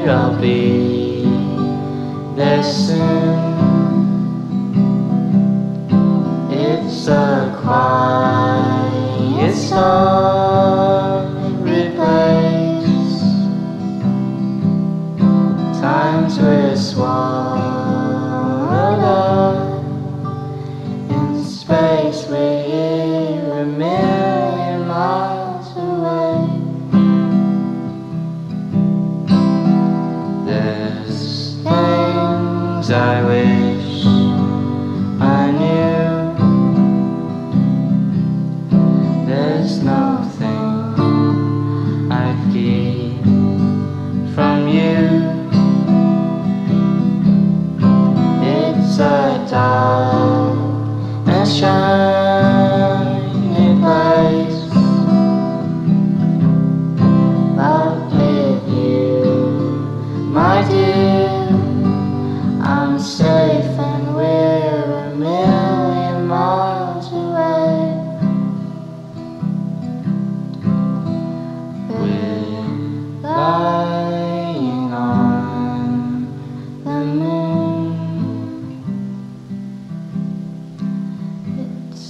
here I'll be there soon. It's a quiet starry place. Times we're swallowed up in space where you remain. There's things I wish I knew. There's nothing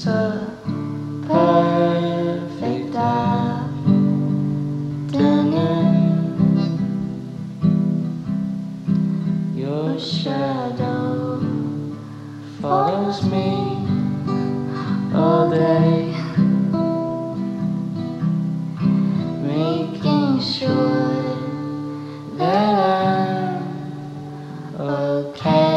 It's perfect afternoon. Your shadow follows me all day, making sure that I'm okay.